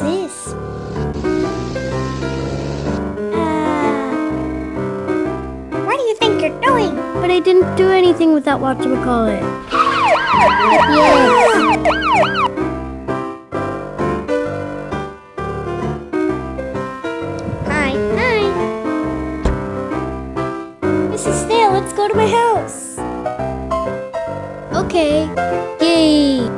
this? Uh, what do you think you're doing? But I didn't do anything with that whatchamacallit. yes. let's go to my house. Okay. Yay.